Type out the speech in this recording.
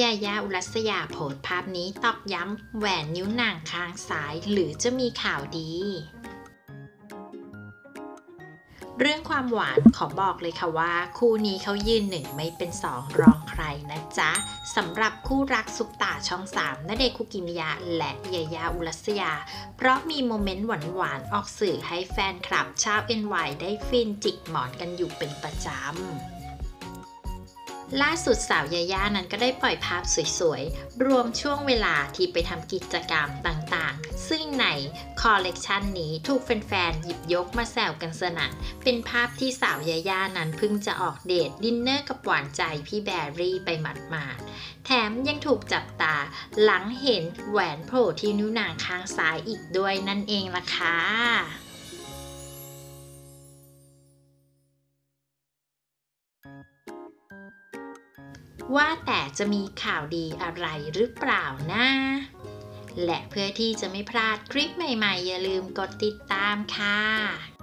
ยายาอุรัสยาโพสภาพนี้ตอกย้ำแหวนนิ้วนางข้างซ้ายหรือจะมีข่าวดี เรื่องความหวานขอบอกเลยค่ะว่า คู่นี้เขายืนหนึ่งไม่เป็นสองรองใครนะจ๊ะสำหรับคู่รักซุปตาช่องสามณเดคุกิมิยะ และยายาอุรัสยา เพราะมีโมเมนต์หวานๆออกสื่อให้แฟนคลับชาว NY ได้ฟินจิกหมอนกันอยู่เป็นประจำ ล่าสุดสาวญาญ่านั้นก็ได้ปล่อยภาพสวยๆ รวมช่วงเวลาที่ไปทำกิจกรรมต่างๆ ซึ่งในคอลเลกชันนี้ถูกแฟนๆ หยิบยกมาแซวกันสนั่นเป็นภาพที่สาวญาญ่านั้นเพิ่งจะออกเดทดินเนอร์กับหวานใจพี่แบรี่ไปหมาดๆ แถมยังถูกจับตาหลังเห็นแหวนโผล่ที่นิ้วนางข้างซ้ายอีกด้วยนั่นเองล่ะค่ะ ว่าแต่จะมีข่าวดีอะไรหรือเปล่านะ และเพื่อที่จะไม่พลาดคลิปใหม่ๆ อย่าลืมกดติดตามค่ะ